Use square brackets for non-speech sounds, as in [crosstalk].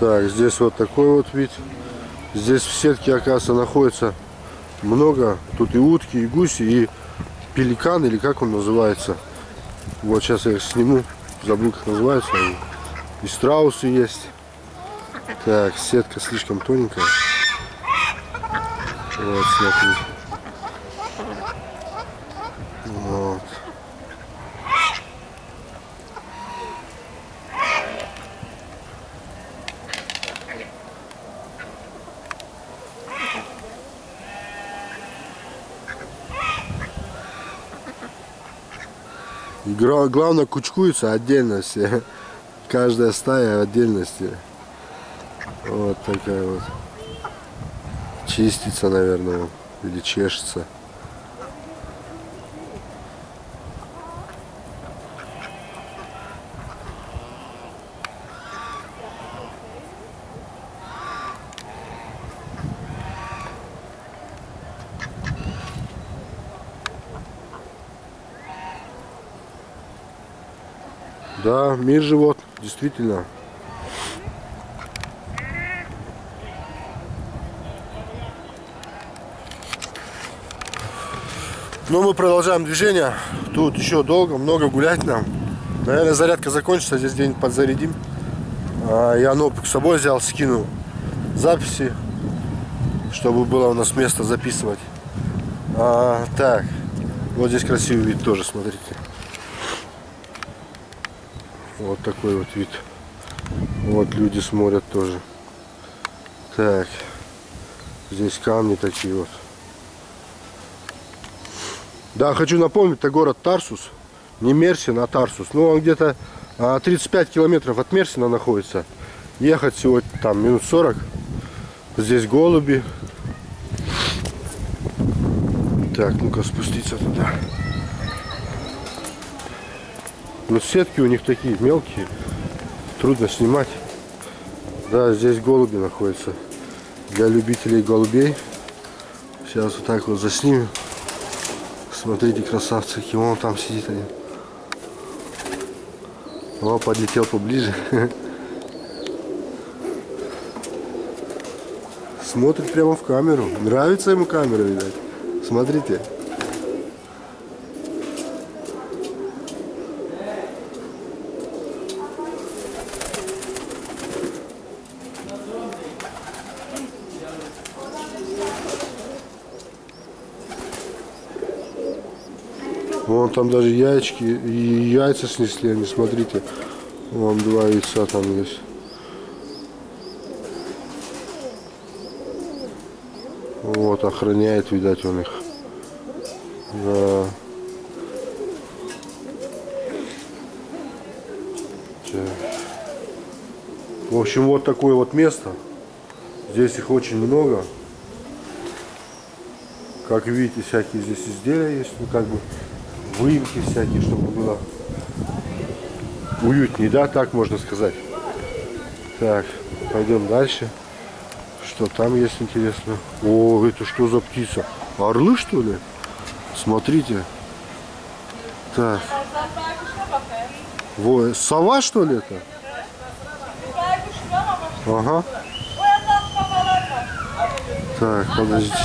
Так, здесь вот такой вот вид. Здесь в сетке, оказывается, находится много. Тут и утки, и гуси, и пеликан, или как он называется. Вот сейчас я их сниму. Забыл, как называется. И страусы есть. Так, сетка слишком тоненькая. Вот, смотри. Вот. И гра- главное кучкуется отдельно все. [laughs] Каждая стая отдельности. Вот такая вот. Чистится, наверное, или чешется. Да, мир живот, действительно. Ну, мы продолжаем движение. Тут еще долго, много гулять нам. Наверное, зарядка закончится, здесь где-нибудь подзарядим. А, я ноутбук с собой взял, скину записи, чтобы было у нас место записывать. А, так, вот здесь красивый вид тоже, смотрите. Вот такой вот вид. Вот люди смотрят тоже. Так. Здесь камни такие вот. Да, хочу напомнить, это город Тарсус. Не Мерсин, а Тарсус. Ну, он где-то а, 35 километров от Мерсина находится. Ехать всего там минут 40. Здесь голуби. Так, ну-ка спуститься туда. Но сетки у них такие мелкие, трудно снимать. Да, здесь голуби находятся. Для любителей голубей. Сейчас вот так вот заснимем. Смотрите, красавцы, какие он там сидит один. О, подлетел поближе. [laughs] Смотрит прямо в камеру. Нравится ему камера, видать. Смотрите. Вон там даже яички и яйца снесли, они, смотрите. Вон два яйца там есть. Вот, охраняет, видать, он их. Да. В общем, вот такое вот место. Здесь их очень много. Как видите, всякие здесь изделия есть. Ну, как бы выемки всякие, чтобы было уютнее, да, так можно сказать. Так, пойдем дальше. Что там есть интересно? О, это что за птица? Орлы, что ли? Смотрите. Так. Во, сова, что ли это? Ага. Так, подождите.